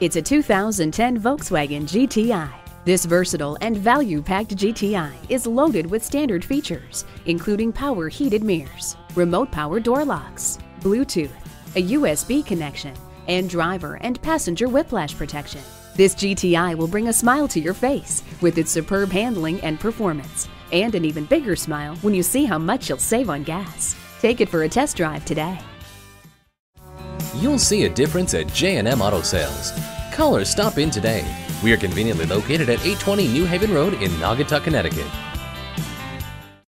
It's a 2010 Volkswagen GTI. This versatile and value-packed GTI is loaded with standard features, including power heated mirrors, remote power door locks, Bluetooth, a USB connection, and driver and passenger whiplash protection. This GTI will bring a smile to your face with its superb handling and performance, and an even bigger smile when you see how much you'll save on gas. Take it for a test drive today. You'll see a difference at J&M Auto Sales. Call or stop in today. We are conveniently located at 820 New Haven Road in Naugatuck, Connecticut.